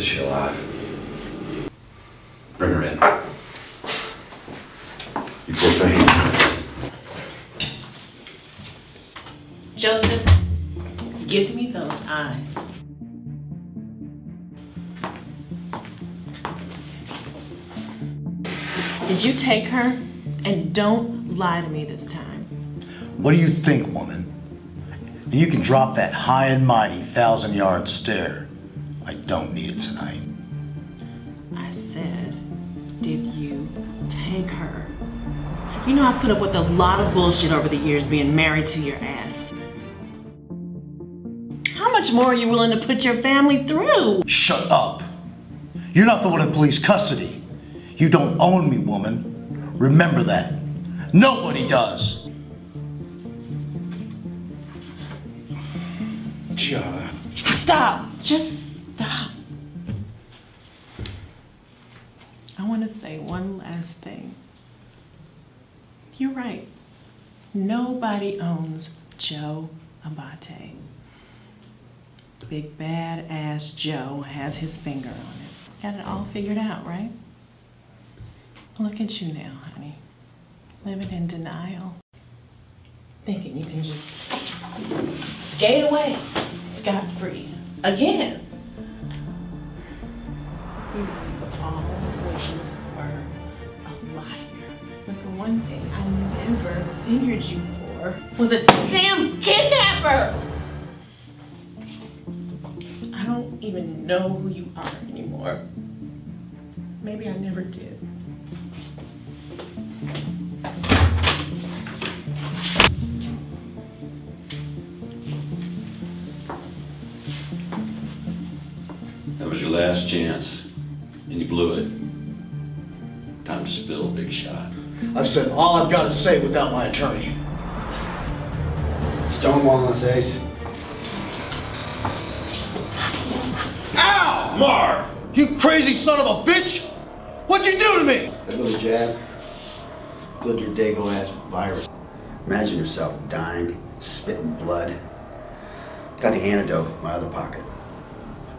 Is she alive? Bring her in. You profane. Joseph, give me those eyes. Did you take her? And don't lie to me this time. What do you think, woman? You can drop that high and mighty thousand yard stare. I don't need it tonight. I said, did you take her? You know I've put up with a lot of bullshit over the years being married to your ass. How much more are you willing to put your family through? Shut up. You're not the one in police custody. You don't own me, woman. Remember that. Nobody does. Gianna. Stop! Just stop. I want to say one last thing. You're right. Nobody owns Joe Abate. Big bad ass Joe has his finger on it. Got it all figured out, right? Look at you now, honey. Living in denial. Thinking you can just skate away scot free. Again. You always were a liar. But for one thing, I never figured you for was a damn kidnapper! I don't even know who you are anymore. Maybe I never did. That was your last chance, and you blew it. Time to spill, a big shot. I've said all I've got to say without my attorney. Stonewall on his face. Ow! Marv! You crazy son of a bitch! What'd you do to me? That little jab killed your dago ass virus. Imagine yourself dying, spitting blood. Got the antidote in my other pocket.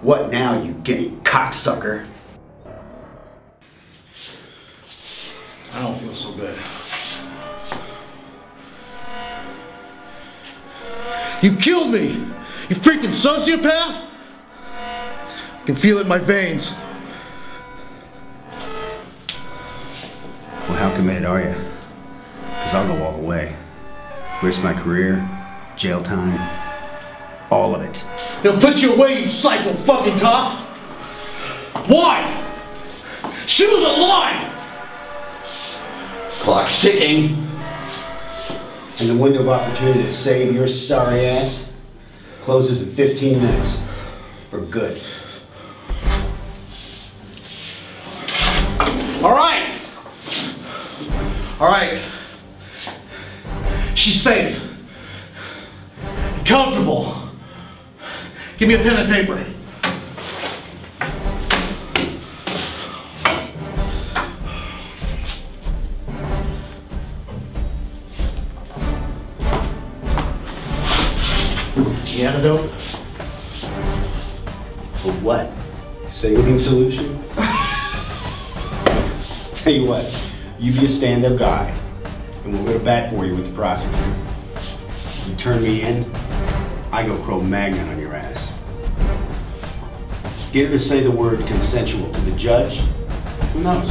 What now, you giddy cocksucker? Feel so good. You killed me! You freaking sociopath! I can feel it in my veins. Well, how committed are you? Because I'll go all the way. Risk my career, jail time, all of it. They'll put you away, you psycho fucking cop! Why? She was alive! Clock's ticking. And the window of opportunity to save your sorry ass closes in 15 minutes. For good. All right! All right. She's safe. Comfortable. Give me a pen and paper. The antidote? For what? Saline solution? Tell you what, you be a stand-up guy, and we'll go to bat for you with the prosecutor. You turn me in, I go Cro-Magnon on your ass. Get her to say the word consensual to the judge. Who knows?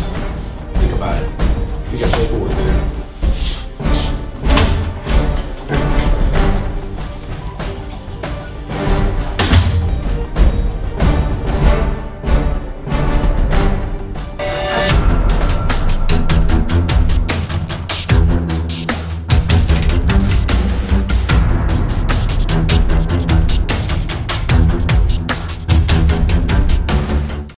Think about it. You got paperwork there.